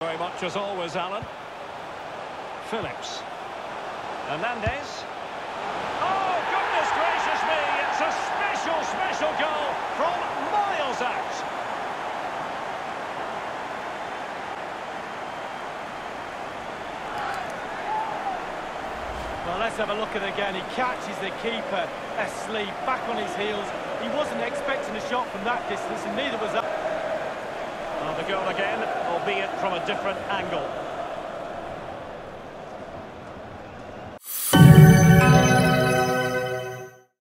Very much as always, Alan. Phillips. Hernandez. Oh, goodness gracious me! It's a special, special goal from miles out. Well, let's have a look at it again. He catches the keeper asleep, back on his heels. He wasn't expecting a shot from that distance, and neither was I. Goal again, albeit from a different angle.